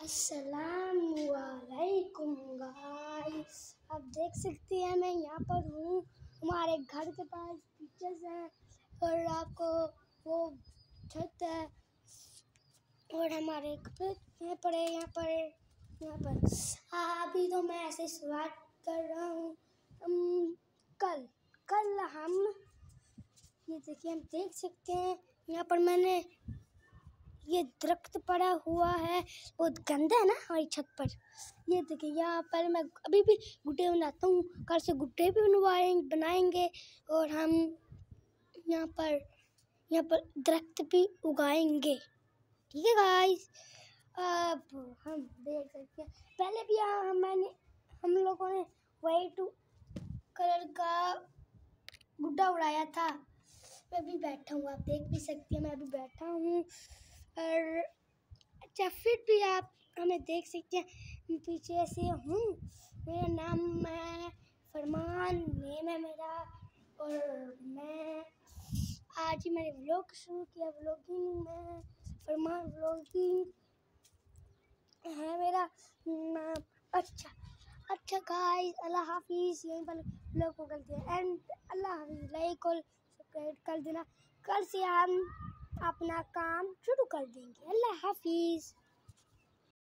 अस्सलामुअलैकुम गाइस आप देख सकते हैं, मैं यहाँ पर हूँ। हमारे घर के पास टीचर्स हैं और आपको वो छत है और हमारे कपड़े है, यहाँ पर यहाँ पर। अभी तो मैं ऐसे शुरुआत कर रहा हूँ। कल कल हम, ये देखिए, हम देख सकते हैं। यहाँ पर मैंने ये दरख्त पड़ा हुआ है, बहुत गंदा है ना हमारी छत पर। ये देखिए, यहाँ पर मैं अभी भी गुड्डे बनाता हूँ कल से गुड्डे भी बनवाएँगे बनाएँगे और हम यहाँ पर यहाँ पर दरख्त भी उगाएँगे। ठीक है गाइस अब हम देख सकते हैं। पहले भी यहाँ हम मैंने, हम लोगों ने वाइट कलर का गुड्डा उड़ाया था। मैं भी बैठा हूँ, आप देख भी सकती हैं, मैं अभी बैठा हूँ। और अच्छा फिर भी आप हमें देख सकते हैं पीछे से हूँ। मेरा नाम है फरमान, नेम है मेरा, और मैं आज ही मैंने व्लॉग शुरू किया व्लॉगिंग में, फरमान व्लॉगिंग है मेरा नाम। अच्छा अच्छा गाइस अल्लाह हाफिज़, यहीं पर व्लॉग को करते हैं। एंड अल्लाह हाफिज़ लाइक और सब्सक्राइब कर देना। कल से हम अपना काम शुरू कर देंगे। अल्लाह हाफिज़।